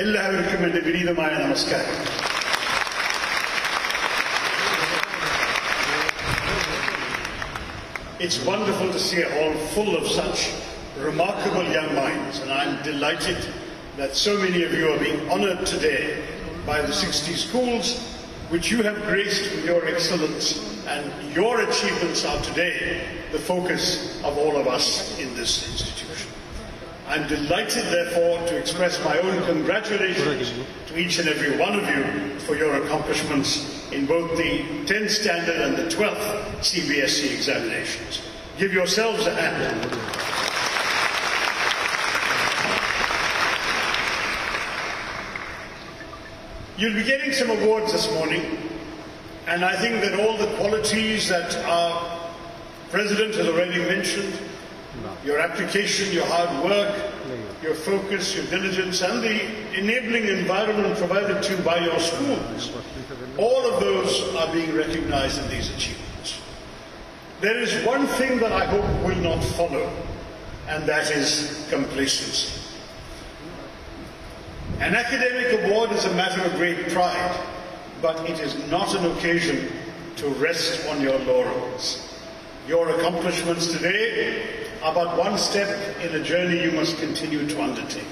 എല്ലാവർക്കും എൻ്റെ വിനീതമായ നമസ്കാരം It's wonderful to see a hall full of such remarkable young minds, and I'm delighted that so many of you are being honored today by the 60 schools which you have graced with your excellence, and your achievements are today the focus of all of us in this institution. I'm delighted, therefore, to express my own congratulations to each and every one of you for your accomplishments in both the 10th standard and the 12th CBSE examinations. Give yourselves a hand. You'll be getting some awards this morning, and I think that all the qualities that our President has already mentioned your application, your hard work, your focus, your diligence, and the enabling environment provided to you by your schools. All of those are being recognized in these achievements. There is one thing that I hope will not follow, and that is complacency. An academic award is a matter of great pride, but it is not an occasion to rest on your laurels. Your accomplishments today are but one step in a journey you must continue to undertake.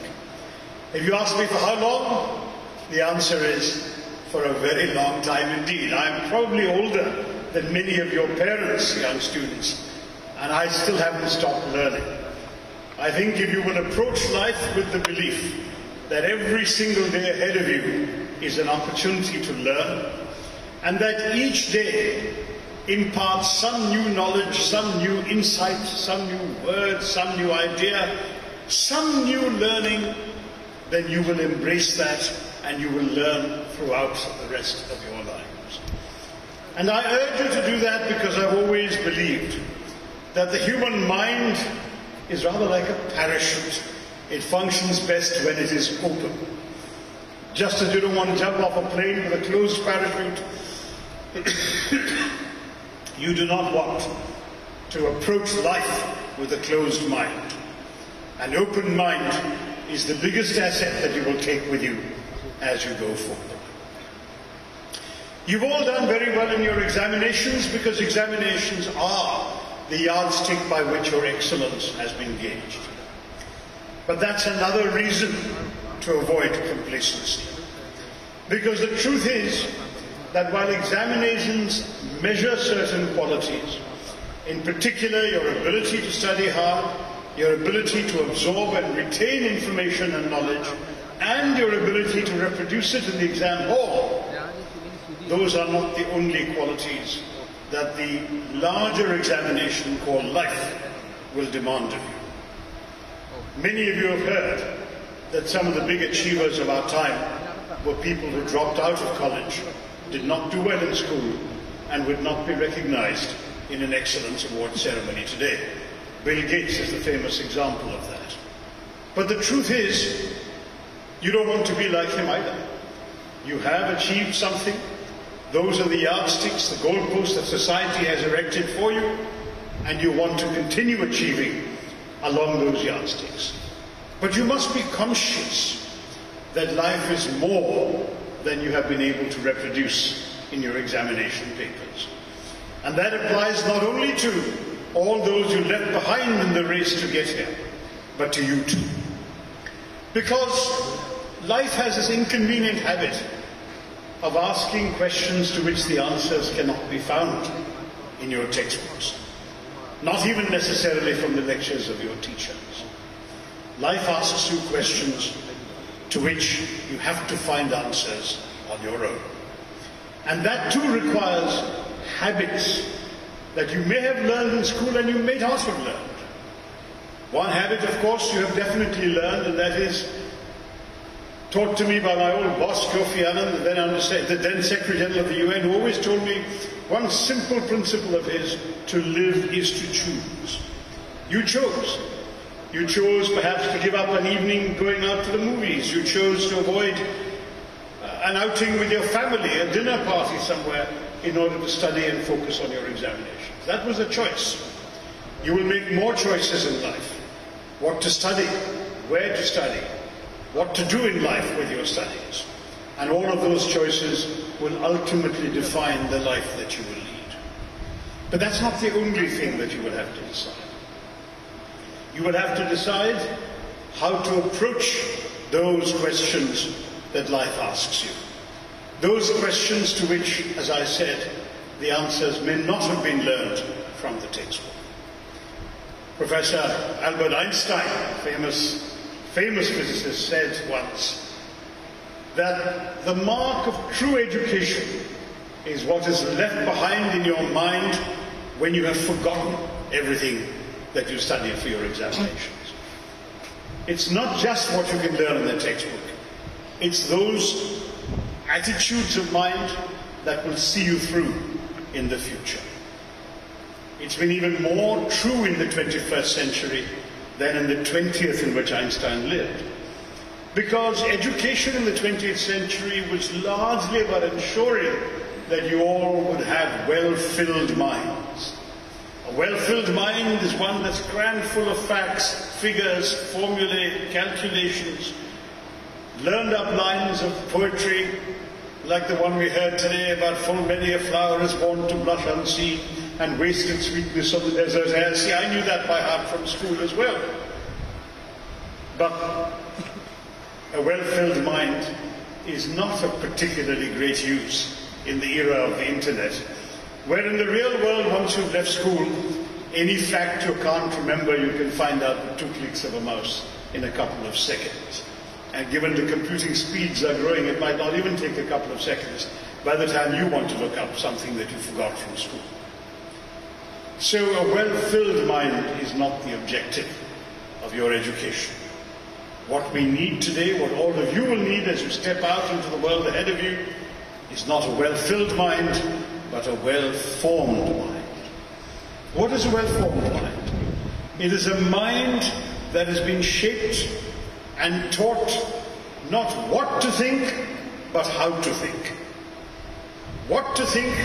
If you ask me for how long, the answer is for a very long time indeed. I'm probably older than many of your parents, young students, and I still haven't stopped learning. I think if you will approach life with the belief that every single day ahead of you is an opportunity to learn, and that each day imparts some new knowledge, some new insight, some new word, some new idea, some new learning, then you will embrace that and you will learn throughout the rest of your lives. And I urge you to do that because I've always believed that the human mind is rather like a parachute. It functions best when it is open. Just as you don't want to jump off a plane with a closed parachute, you do not want to approach life with a closed mind. An open mind is the biggest asset that you will take with you as you go forward. You've all done very well in your examinations because examinations are the yardstick by which your excellence has been gauged. But that's another reason to avoid complacency. Because the truth is that while examinations measure certain qualities, in particular your ability to study hard, your ability to absorb and retain information and knowledge, and your ability to reproduce it in the exam hall, those are not the only qualities that the larger examination called life will demand of you. Many of you have heard that some of the big achievers of our time were people who dropped out of college, did not do well in school, and would not be recognized in an excellence award ceremony today. Bill Gates is the famous example of that. But the truth is, you don't want to be like him either. You have achieved something. Those are the yardsticks, the goalposts that society has erected for you, and you want to continue achieving along those yardsticks. But you must be conscious that life is more than you have been able to reproduce in your examination papers. And that applies not only to all those you left behind in the race to get here, but to you too. Because life has this inconvenient habit of asking questions to which the answers cannot be found in your textbooks, not even necessarily from the lectures of your teachers. Life asks you questions to which you have to find answers on your own. And that too requires habits that you may have learned in school and you may not have learned. One habit, of course, you have definitely learned, and that is taught to me by my old boss, Kofi Annan, the then, the then Secretary General of the UN, who always told me one simple principle of his to live is to choose. You chose. You chose perhaps to give up an evening going out to the movies. You chose to avoid uh, an outing with your family, a dinner party somewhere, in order to study and focus on your examinations. That was a choice. You will make more choices in life. What to study, where to study, what to do in life with your studies. And all of those choices will ultimately define the life that you will lead. But that's not the only thing that you will have to decide. You will have to decide how to approach those questions that life asks you. Those questions to which, as I said, the answers may not have been learned from the textbook. Professor Albert Einstein, famous, famous physicist, said once that the mark of true education is what is left behind in your mind when you have forgotten everything that you studied for your examinations. It's not just what you can learn in the textbook. It's those attitudes of mind that will see you through in the future. It's been even more true in the 21st century than in the 20th in which Einstein lived. Because education in the 20th century was largely about ensuring that you all would have well-filled minds. A well-filled mind is one that's crammed full of facts, figures, formulae, calculations, learned up lines of poetry, like the one we heard today about full many a flower is born to blush unseen and wasted sweetness of the desert air. See, I knew that by heart from school as well. But a well-filled mind is not of particularly great use in the era of the internet, where in the real world, once you've left school, any fact you can't remember, you can find out with two clicks of a mouse in a couple of seconds. And given the computing speeds are growing, it might not even take a couple of seconds by the time you want to look up something that you forgot from school. So a well-filled mind is not the objective of your education. What we need today, what all of you will need as you step out into the world ahead of you, is not a well-filled mind, but a well-formed mind. What is a well-formed mind? It is a mind that has been shaped and taught not what to think, but how to think. What to think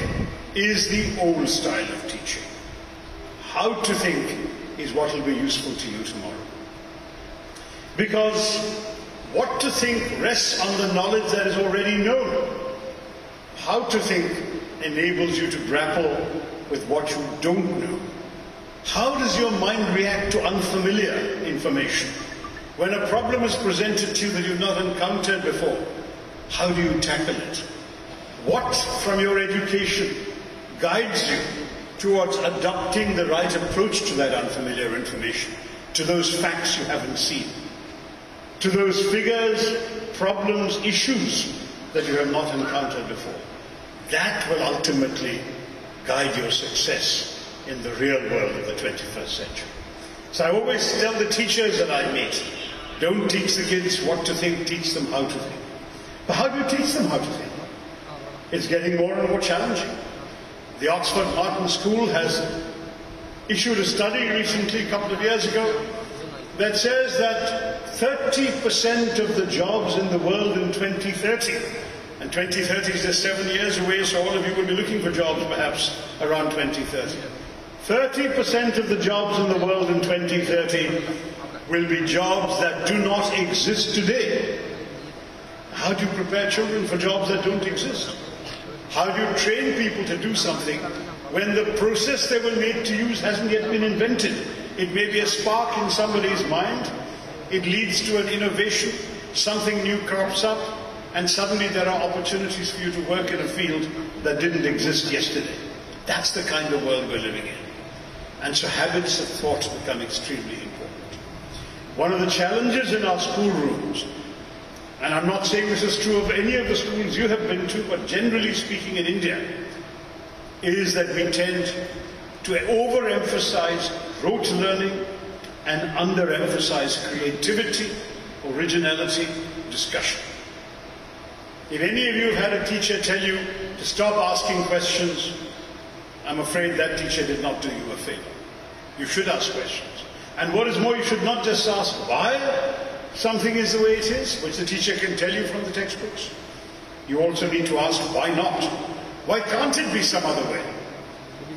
is the old style of teaching. How to think is what will be useful to you tomorrow. Because what to think rests on the knowledge that is already known. How to think enables you to grapple with what you don't know. How does your mind react to unfamiliar information? When a problem is presented to you that you've not encountered before, how do you tackle it? What from your education guides you towards adopting the right approach to that unfamiliar information, to those facts you haven't seen, to those figures, problems, issues that you have not encountered before? That will ultimately guide your success in the real world of the 21st century. So I always tell the teachers that I meet, don't teach the kids what to think, teach them how to think. But how do you teach them how to think? It's getting more and more challenging. The Oxford Martin School has issued a study recently, a couple of years ago, that says that 30% of the jobs in the world in 2030, and 2030 is just seven years away, so all of you will be looking for jobs perhaps around 2030. 30% of the jobs in the world in 2030 will be jobs that do not exist today. How do you prepare children for jobs that don't exist? How do you train people to do something when the process they were made to use hasn't yet been invented? It may be a spark in somebody's mind, it leads to an innovation, something new crops up, and suddenly there are opportunities for you to work in a field that didn't exist yesterday. That's the kind of world we're living in. And so habits of thought become extremely important. One of the challenges in our schoolrooms, and I'm not saying this is true of any of the schools you have been to, but generally speaking in India, is that we tend to overemphasize rote learning and underemphasize creativity, originality, discussion. If any of you have had a teacher tell you to stop asking questions, I'm afraid that teacher did not do you a favor. You should ask questions. And what is more, you should not just ask why something is the way it is, which the teacher can tell you from the textbooks. You also need to ask why not? Why can't it be some other way?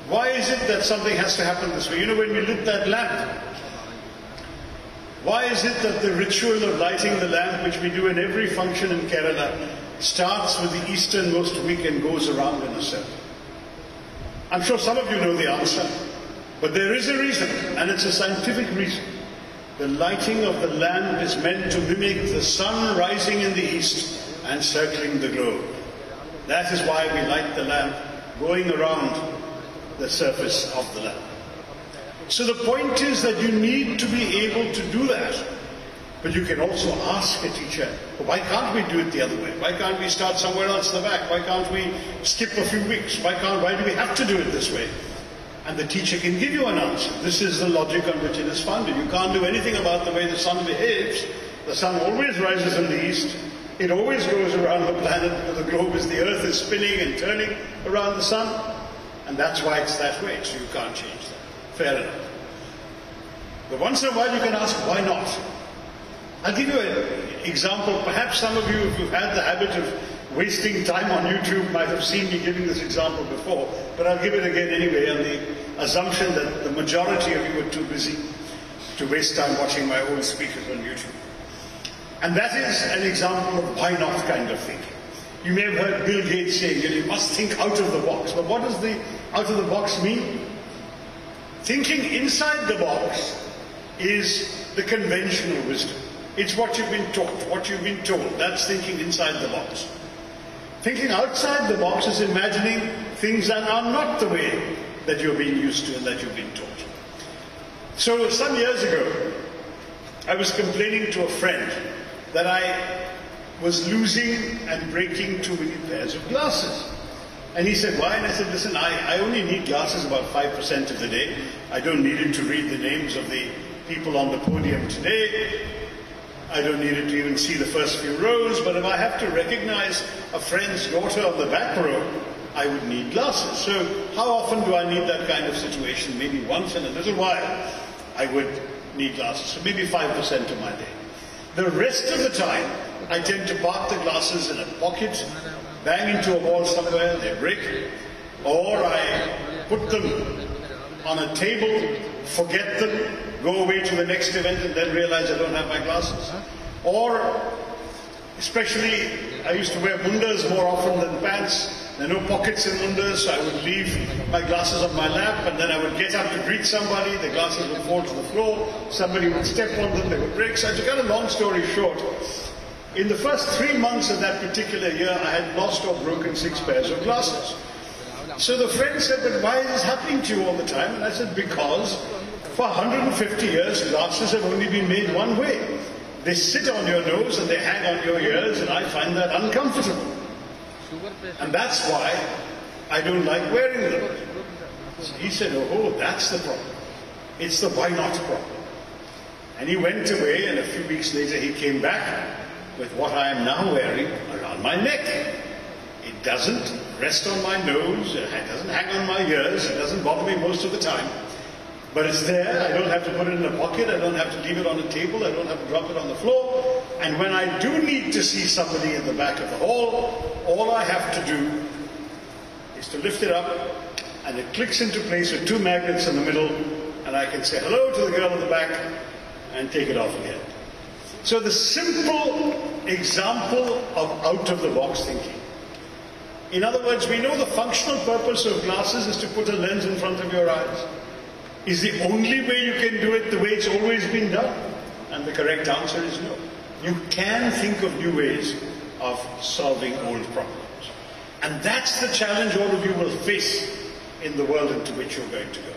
Why is it that something has to happen this way? You know, when we lit that lamp, Why is it that the ritual of lighting the lamp, which we do in every function in Kerala, starts with the easternmost week and goes around in a circle? I'm sure some of you know the answer, but there is a reason, and it's a scientific reason. The lighting of the lamp is meant to mimic the sun rising in the east and circling the globe. That is why we light the lamp going around the surface of the lamp. So the point is that you need to be able to do that. But you can also ask a teacher, why can't we do it the other way? Why can't we start somewhere else in the back? Why can't we skip a few weeks? Why can't, why do we have to do it this way? And the teacher can give you an answer. This is the logic on which it is founded. You can't do anything about the way the sun behaves. The sun always rises in the east. It always goes around the planet. The globe is the earth is spinning and turning around the sun. And that's why it's that way. So you can't change that. Fair enough. But once in a while you can ask, why not? I'll give you an example. Perhaps some of you, if you've had the habit of wasting time on YouTube, might have seen me giving this example before, but I'll give it again anyway on the assumption that the majority of you are too busy to waste time watching my old speakers on YouTube. And that is an example of why not kind of thinking. You may have heard Bill Gates saying, you must think out of the box. But what does the out of the box mean? Thinking inside the box is the conventional wisdom. It's what you've been taught, what you've been told. That's thinking inside the box. Thinking outside the box is imagining things that are not the way that you're being used to and that you've been taught. So some years ago, I was complaining to a friend that I was losing and breaking too many pairs of glasses. And he said, why? And I said, listen, I, I only need glasses about 5% of the day. I don't need it to read the names of the people on the podium today. I don't need it to even see the first few rows, but if I have to recognize a friend's daughter on the back row, I would need glasses. So how often do I need that kind of situation? Maybe once in a little while I would need glasses. So maybe 5% of my day. The rest of the time, I tend to park the glasses in a pocket, bang into a wall somewhere, they break, or I put them on a table, forget them, go away to the next event and then realize I don't have my glasses. Or, especially, I used to wear mundas more often than pants. There are no pockets in mundas, so I would leave my glasses on my lap and then I would get up to greet somebody, the glasses would fall to the floor, somebody would step on them, they would break. So to cut a long story short, in the first three months of that particular year, I had lost or broken six pairs of glasses. So the friend said, but why is this happening to you all the time? And I said, because for 150 years, glasses have only been made one way. They sit on your nose and they hang on your ears, and I find that uncomfortable. And that's why I don't like wearing them. So he said, oh, that's the problem. It's the why not problem. And he went away, and a few weeks later he came back with what I am now wearing around my neck. It doesn't rest on my nose, it doesn't hang on my ears, it doesn't bother me most of the time. But it's there, I don't have to put it in a pocket, I don't have to leave it on a table, I don't have to drop it on the floor. And when I do need to see somebody in the back of the hall, all I have to do is to lift it up and it clicks into place with two magnets in the middle and I can say hello to the girl in the back and take it off again. So the simple example of out of the box thinking. In other words, we know the functional purpose of glasses is to put a lens in front of your eyes. Is the only way you can do it the way it's always been done? And the correct answer is no. You can think of new ways of solving old problems. And that's the challenge all of you will face in the world into which you're going to go.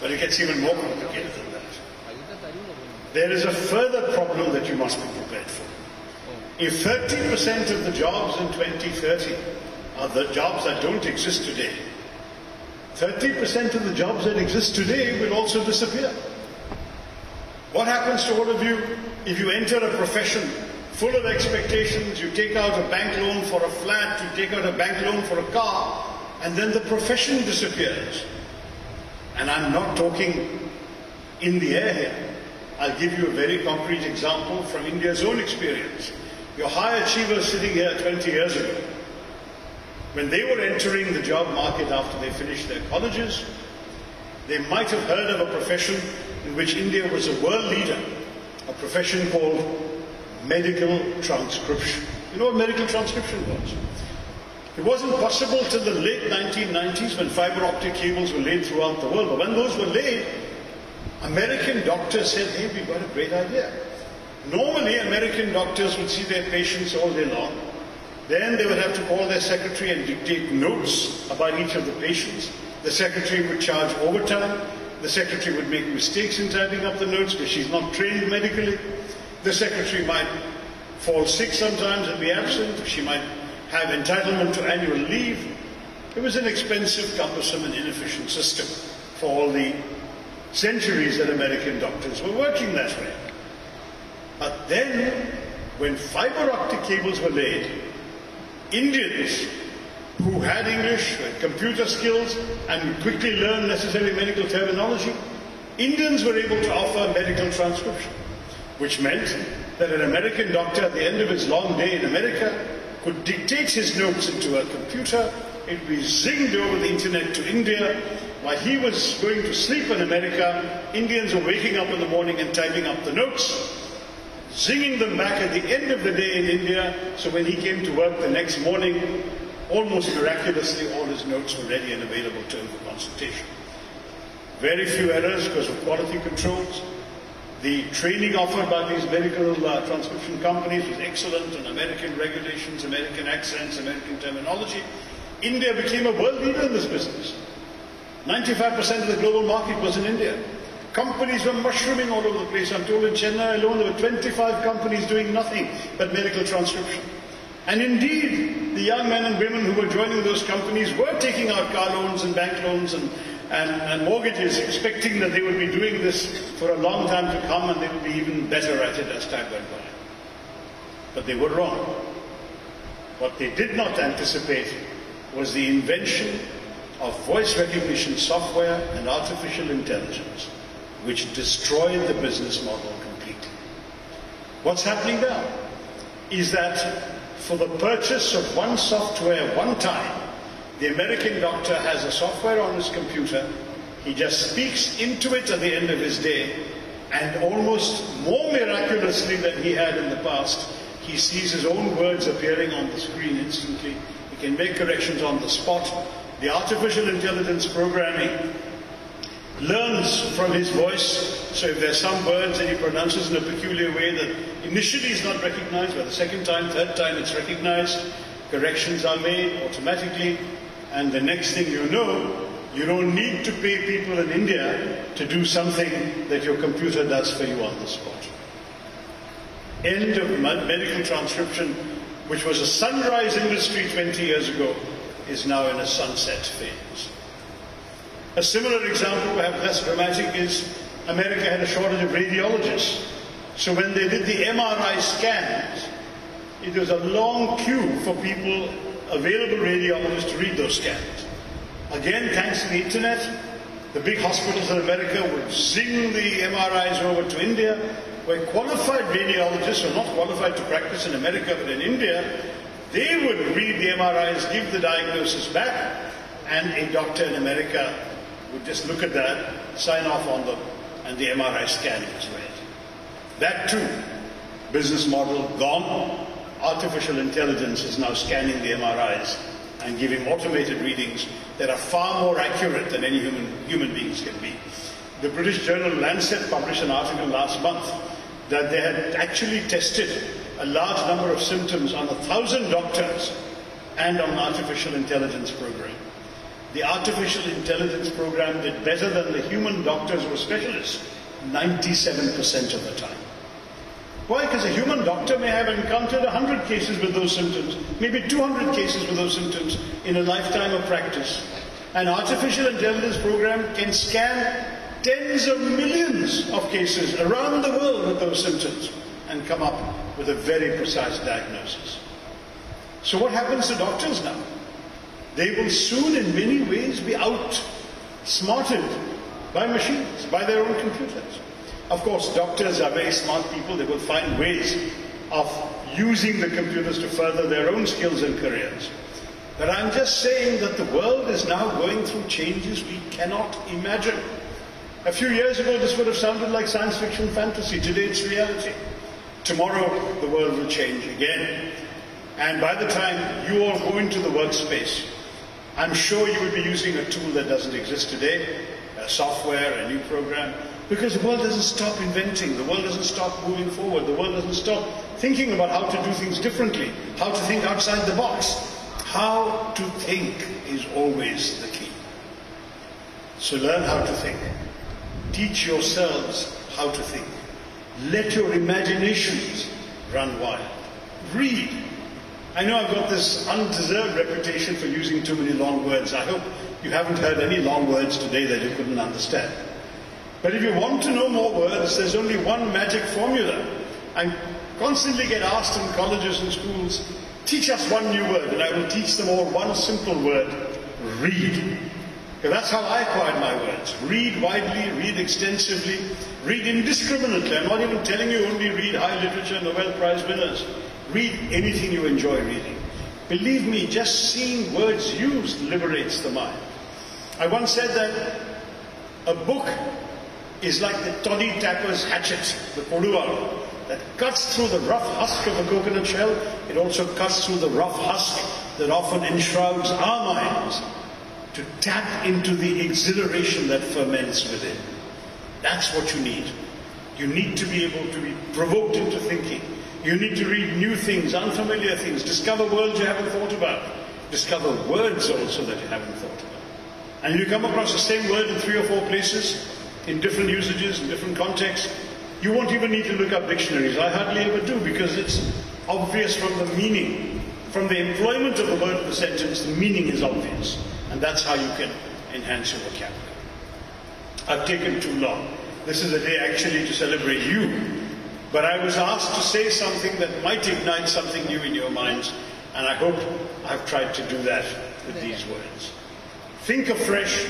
But it gets even more complicated than that. There is a further problem that you must be prepared for. If 30% of the jobs in 2030 are the jobs that don't exist today, 30% of the jobs that exist today will also disappear. What happens to all of you if you enter a profession full of expectations, you take out a bank loan for a flat, you take out a bank loan for a car, and then the profession disappears? And I'm not talking in the air here. I'll give you a very concrete example from India's own experience. Your high achievers sitting here 20 years ago, when they were entering the job market after they finished their colleges, they might have heard of a profession in which India was a world leader, a profession called medical transcription. You know what medical transcription was? It wasn't possible till the late 1990s when fiber optic cables were laid throughout the world. But when those were laid, American doctors said, hey, we've got a great idea. Normally, American doctors would see their patients all day long. Then they would have to call their secretary and dictate notes about each of the patients. The secretary would charge overtime. The secretary would make mistakes in typing up the notes because she's not trained medically. The secretary might fall sick sometimes and be absent. She might have entitlement to annual leave. It was an expensive, cumbersome, and inefficient system for all the centuries that American doctors were working that way. But then, when fiber optic cables were laid, Indians who had English, had computer skills, and quickly learned necessary medical terminology, Indians were able to offer medical transcription, which meant that an American doctor at the end of his long day in America could dictate his notes into a computer, it would be zinged over the internet to India. While he was going to sleep in America, Indians were waking up in the morning and typing up the notes zinging them back at the end of the day in India. So when he came to work the next morning, almost miraculously, all his notes were ready and available to him for consultation. Very few errors because of quality controls. The training offered by these medical uh, transcription companies was excellent on American regulations, American accents, American terminology. India became a world leader in this business. 95% of the global market was in India. Companies were mushrooming all over the place. I'm told in Chennai alone there were 25 companies doing nothing but medical transcription. And indeed, the young men and women who were joining those companies were taking out car loans and bank loans and, and, and mortgages, expecting that they would be doing this for a long time to come and they would be even better at it as time went by. But they were wrong. What they did not anticipate was the invention of voice recognition software and artificial intelligence which destroyed the business model completely. What's happening now is that for the purchase of one software one time, the American doctor has a software on his computer, he just speaks into it at the end of his day, and almost more miraculously than he had in the past, he sees his own words appearing on the screen instantly. He can make corrections on the spot. The artificial intelligence programming learns from his voice. So if there's some words that he pronounces in a peculiar way that initially is not recognized, but the second time, third time it's recognized, corrections are made automatically, and the next thing you know, you don't need to pay people in India to do something that your computer does for you on the spot. End of medical transcription, which was a sunrise industry 20 years ago, is now in a sunset phase. A similar example, perhaps less dramatic, is America had a shortage of radiologists. So when they did the MRI scans, it was a long queue for people, available radiologists, to read those scans. Again, thanks to the internet, the big hospitals in America would zing the MRIs over to India, where qualified radiologists are not qualified to practice in America but in India, they would read the MRIs, give the diagnosis back, and a doctor in America would just look at that, sign off on them, and the MRI scan was read. That too, business model gone. Artificial intelligence is now scanning the MRIs and giving automated readings that are far more accurate than any human, human beings can be. The British journal Lancet published an article last month that they had actually tested a large number of symptoms on a thousand doctors and on an artificial intelligence program the artificial intelligence program did better than the human doctors or specialists 97% of the time. Why? Because a human doctor may have encountered 100 cases with those symptoms, maybe 200 cases with those symptoms in a lifetime of practice. An artificial intelligence program can scan tens of millions of cases around the world with those symptoms and come up with a very precise diagnosis. So what happens to doctors now? They will soon, in many ways, be outsmarted by machines, by their own computers. Of course, doctors are very smart people. They will find ways of using the computers to further their own skills and careers. But I'm just saying that the world is now going through changes we cannot imagine. A few years ago, this would have sounded like science fiction fantasy. Today, it's reality. Tomorrow, the world will change again. And by the time you all go into the workspace, I'm sure you will be using a tool that doesn't exist today, a software, a new program, because the world doesn't stop inventing, the world doesn't stop moving forward, the world doesn't stop thinking about how to do things differently, how to think outside the box. How to think is always the key. So learn how to think. Teach yourselves how to think. Let your imaginations run wild. Read. I know I've got this undeserved reputation for using too many long words. I hope you haven't heard any long words today that you couldn't understand. But if you want to know more words, there's only one magic formula. I constantly get asked in colleges and schools, teach us one new word, and I will teach them all one simple word, read. Because that's how I acquired my words. Read widely, read extensively, read indiscriminately. I'm not even telling you only read high literature Nobel Prize winners. Read anything you enjoy reading. Believe me, just seeing words used liberates the mind. I once said that a book is like the toddy tapper's hatchet, the koduval, that cuts through the rough husk of a coconut shell. It also cuts through the rough husk that often enshrouds our minds to tap into the exhilaration that ferments within. That's what you need. You need to be able to be provoked into thinking. You need to read new things, unfamiliar things, discover worlds you haven't thought about, discover words also that you haven't thought about. And you come across the same word in three or four places, in different usages, in different contexts, you won't even need to look up dictionaries. I hardly ever do because it's obvious from the meaning. From the employment of the word in the sentence, the meaning is obvious. And that's how you can enhance your vocabulary. I've taken too long. This is a day actually to celebrate you. But I was asked to say something that might ignite something new in your minds. And I hope I've tried to do that with these words. Think afresh,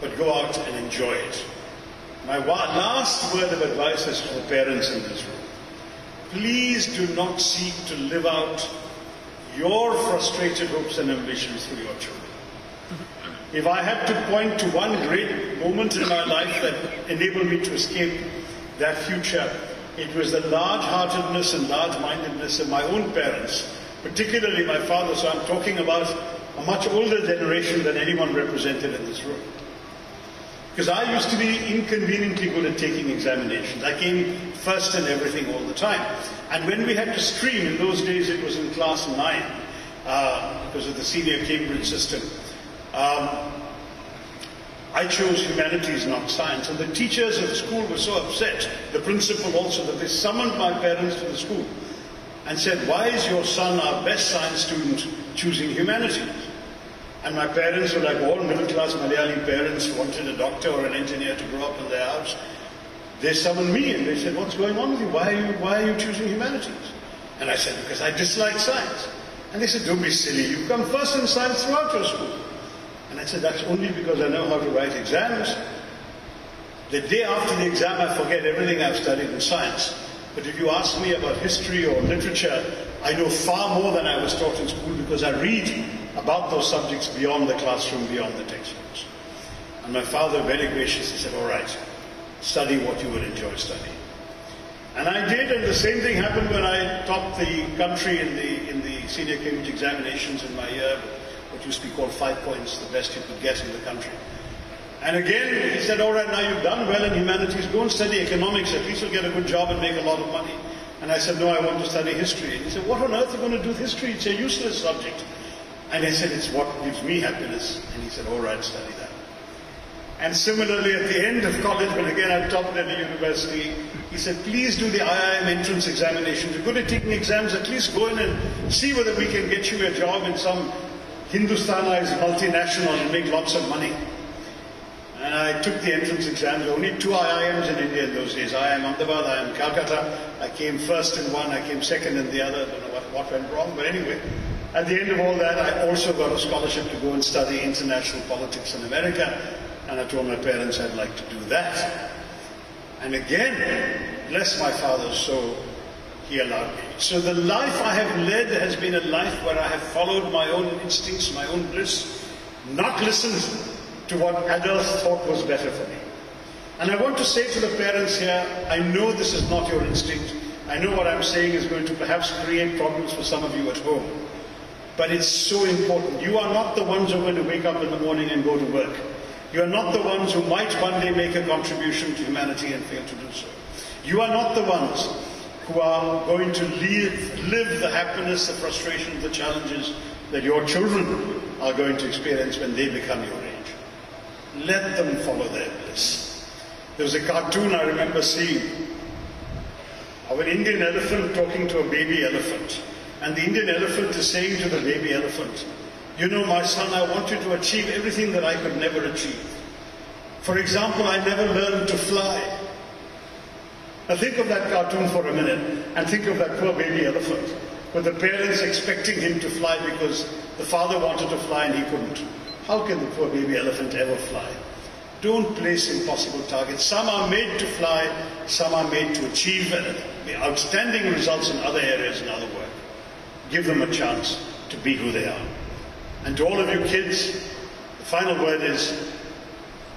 but go out and enjoy it. My last word of advice is for parents in this room. Please do not seek to live out your frustrated hopes and ambitions through your children. If I had to point to one great moment in my life that enabled me to escape that future, it was the large-heartedness and large-mindedness of my own parents, particularly my father. So I'm talking about a much older generation than anyone represented in this room. Because I used to be inconveniently good at taking examinations. I came first in everything all the time. And when we had to stream, in those days it was in class 9, uh, because of the senior Cambridge system, um, I chose humanities, not science. And the teachers of the school were so upset, the principal also, that they summoned my parents to the school and said, why is your son, our best science student, choosing humanities? And my parents were like all middle class Malayali parents wanted a doctor or an engineer to grow up in their house. They summoned me and they said, What's going on with you? Why are you, why are you choosing humanities? And I said, Because I dislike science. And they said, Don't be silly. You've come first in science throughout your school. And I said, That's only because I know how to write exams. The day after the exam, I forget everything I've studied in science. But if you ask me about history or literature, I know far more than I was taught in school because I read about those subjects beyond the classroom, beyond the textbooks. And my father very graciously said, all right, study what you would enjoy studying. And I did, and the same thing happened when I topped the country in the, in the senior Cambridge examinations in my year, what used to be called five points, the best you could get in the country. And again, he said, all right, now you've done well in humanities, go and study economics, at least you'll get a good job and make a lot of money. And I said, no, I want to study history. And he said, what on earth are you going to do with history? It's a useless subject. And I said, it's what gives me happiness. And he said, all right, study that. And similarly, at the end of college, when again I taught at the university, he said, please do the IIM entrance examination. You're good at taking exams, at least go in and see whether we can get you a job in some Hindustanized multinational and make lots of money. And I took the entrance exams. There were only two IIMs in India in those days. IIM Ahmedabad, IIM Calcutta. I came first in one, I came second in the other. I don't know what, what went wrong, but anyway. At the end of all that, I also got a scholarship to go and study international politics in America. And I told my parents I'd like to do that. And again, bless my father's so he allowed me. So the life I have led has been a life where I have followed my own instincts, my own bliss, not listened to what adults thought was better for me. And I want to say to the parents here, I know this is not your instinct. I know what I'm saying is going to perhaps create problems for some of you at home. But it's so important. You are not the ones who are going to wake up in the morning and go to work. You are not the ones who might one day make a contribution to humanity and fail to do so. You are not the ones who are going to live, live the happiness, the frustration, the challenges that your children are going to experience when they become your age. Let them follow their bliss. There was a cartoon I remember seeing of an Indian elephant talking to a baby elephant. And the Indian elephant is saying to the baby elephant, You know, my son, I want you to achieve everything that I could never achieve. For example, I never learned to fly. Now think of that cartoon for a minute and think of that poor baby elephant with the parents expecting him to fly because the father wanted to fly and he couldn't. How can the poor baby elephant ever fly? Don't place impossible targets. Some are made to fly, some are made to achieve outstanding results in other areas and other work. Give them a chance to be who they are. And to all of you kids, the final word is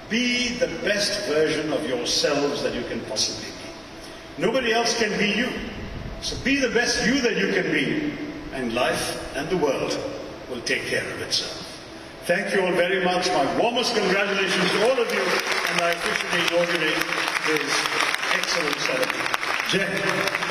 be the best version of yourselves that you can possibly. Nobody else can be you. So be the best you that you can be, and life and the world will take care of itself. Thank you all very much. My warmest congratulations to all of you, and I officially inaugurate this excellent ceremony. Jai.